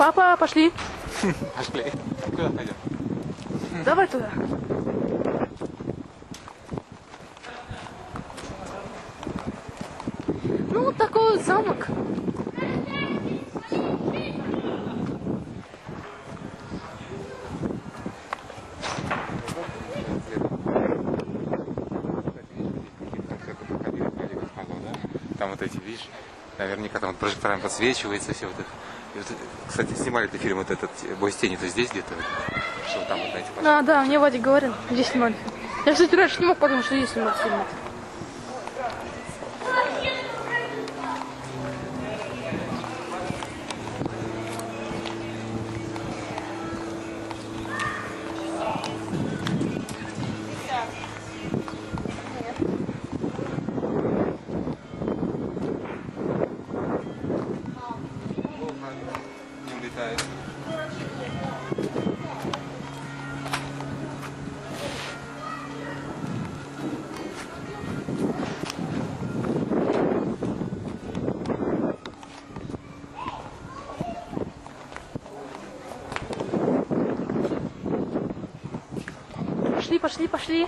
Папа, пошли. Пошли. Куда пойдем? Давай туда. Ну, вот такой вот замок. Там вот эти, видишь, наверняка там вот прожекторами подсвечивается все вот это. Кстати, снимали этот фильм вот этот «Бой с тенью», то здесь где-то, что там вот на этих Да, да, мне Вадик говорил, здесь снимали. Я, кстати, раньше не мог подумать, что здесь снимают фильмы. Не улетает. Пошли, пошли, пошли.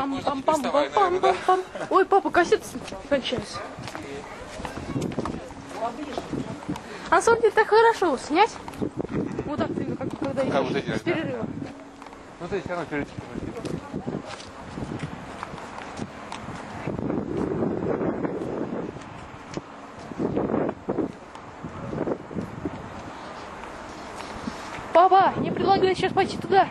Пам пам пам пам пам пам пам Ой, папа, кассета кончается. А на самом деле так хорошо снять. Вот так ты, как когда Как вот эти, с да? перерыва. Ну, то есть все равно перед Папа, мне предлагают сейчас пойти туда.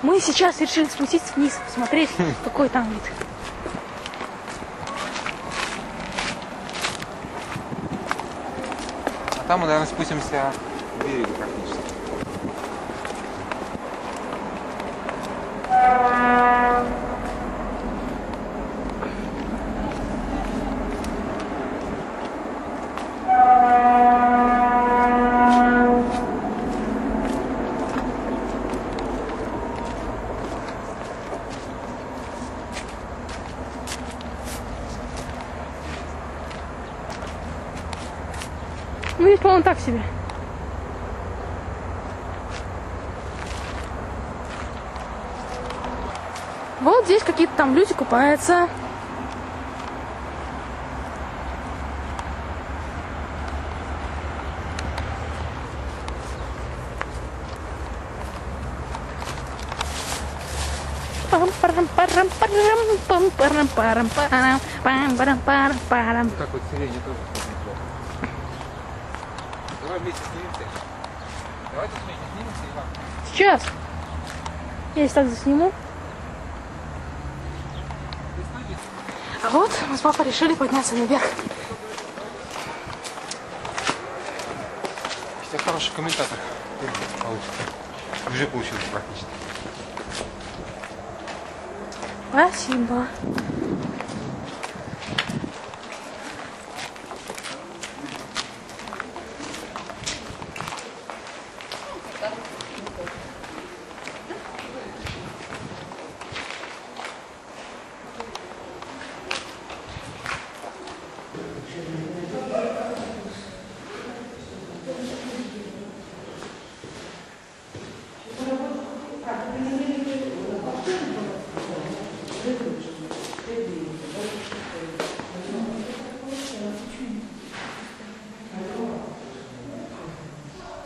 Мы сейчас решили спуститься вниз, посмотреть, какой там вид. А там мы, наверное, спустимся к берегу практически. По-моему, так себе. Вот здесь какие-то там люди купаются. пам парам парам парам Давай вместе снимемся. Давайте вместе снимемся, Иван. Сейчас. Я здесь так засниму. А вот мы с папой решили подняться наверх. Кстати, хороший комментатор. Уже получилось практически. Спасибо.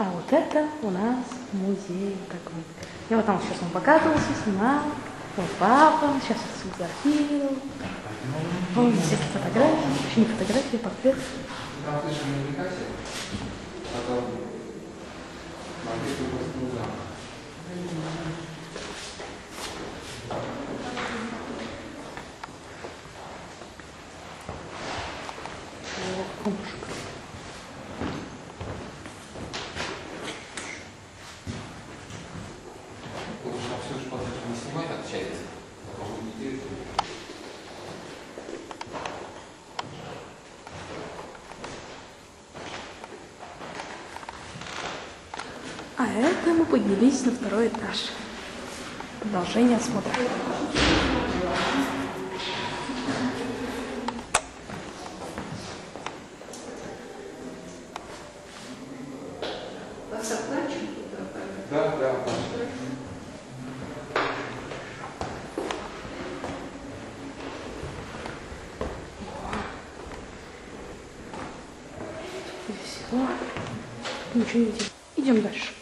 А вот это у нас музей такой. Я вот там сейчас он показывался, снимал. Вот папа, сейчас сфотографировал. Вон всякие фотографии, точнее не фотографии, а портрет. А это мы поднялись на второй этаж. Продолжение осмотра. Да, да. Ничего не видим. Идем дальше.